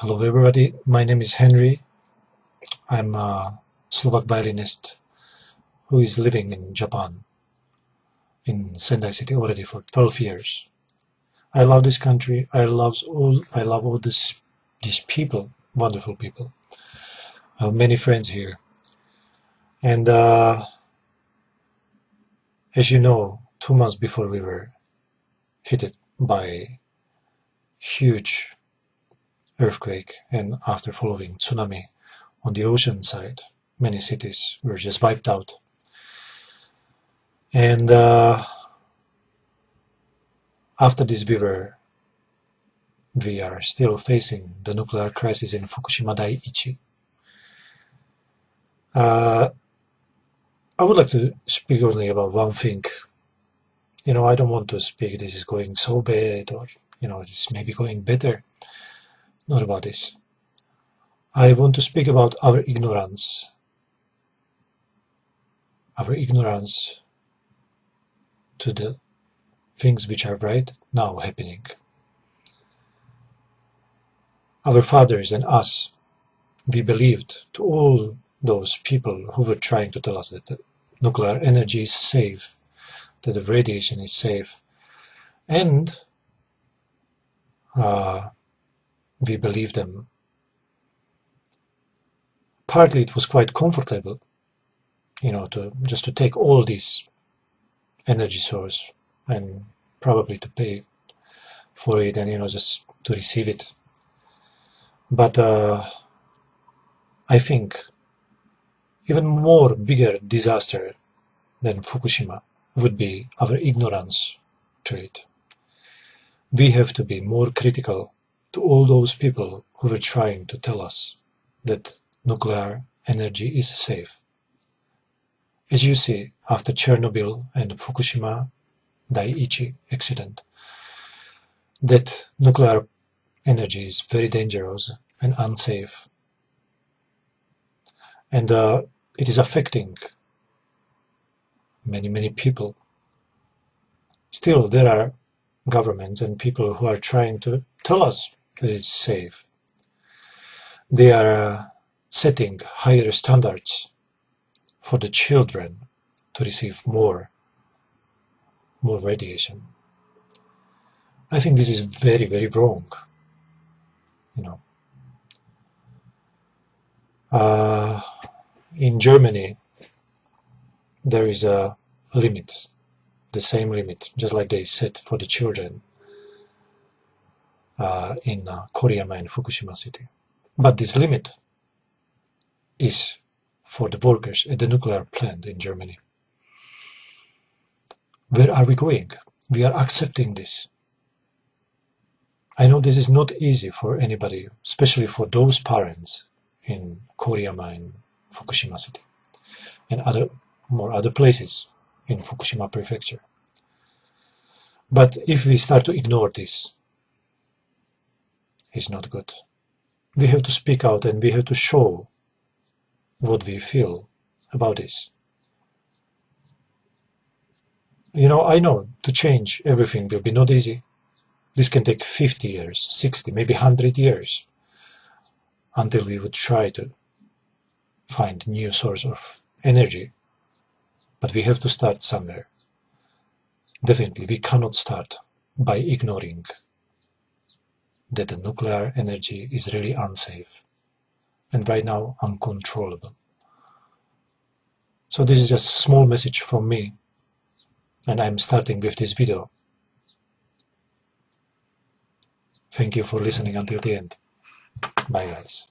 Hello everybody, my name is Henry. I'm a Slovak violinist who is living in Japan, in Sendai City already for 12 years. I love this country, I love all, I love all this, these people, wonderful people. I have many friends here. And uh, as you know, two months before we were hit by huge earthquake and after following tsunami on the ocean side, many cities were just wiped out. And uh, after this we were, we are still facing the nuclear crisis in Fukushima Daiichi. Uh, I would like to speak only about one thing. You know, I don't want to speak this is going so bad or, you know, it's maybe going better not about this. I want to speak about our ignorance. Our ignorance to the things which are right now happening. Our fathers and us, we believed to all those people who were trying to tell us that nuclear energy is safe, that the radiation is safe, and uh, we believe them. Partly it was quite comfortable, you know, to just to take all these energy source and probably to pay for it and you know just to receive it. But uh, I think even more bigger disaster than Fukushima would be our ignorance to it. We have to be more critical to all those people who were trying to tell us that nuclear energy is safe. As you see, after Chernobyl and Fukushima Daiichi accident, that nuclear energy is very dangerous and unsafe. And uh, it is affecting many, many people. Still, there are governments and people who are trying to tell us that it's safe. They are uh, setting higher standards for the children to receive more, more radiation. I think this is very, very wrong. You know, uh, in Germany, there is a limit, the same limit, just like they set for the children in uh, Koriyama and Fukushima City. But this limit is for the workers at the nuclear plant in Germany. Where are we going? We are accepting this. I know this is not easy for anybody, especially for those parents in Koriyama and Fukushima City and other more other places in Fukushima prefecture. But if we start to ignore this, is not good. We have to speak out and we have to show what we feel about this. You know, I know to change everything will be not easy. This can take 50 years, 60, maybe 100 years until we would try to find new source of energy. But we have to start somewhere. Definitely, we cannot start by ignoring that the nuclear energy is really unsafe and right now uncontrollable. So this is just a small message from me and I'm starting with this video. Thank you for listening until the end. Bye guys.